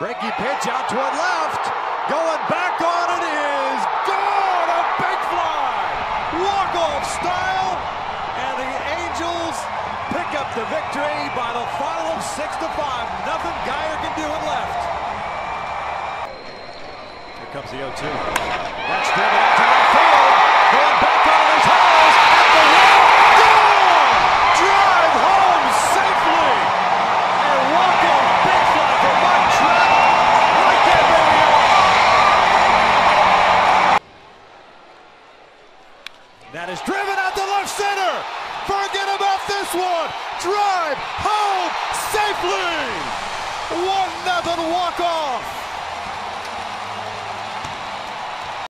Breaking pitch out toward left. Going back on it is gone. A big fly. Walk off style. And the Angels pick up the victory by the final of six to five. Nothing Geyer can do it left. Here comes the 0-2. That's driven That is driven out the left center. Forget about this one. Drive home safely. One nothing walk off.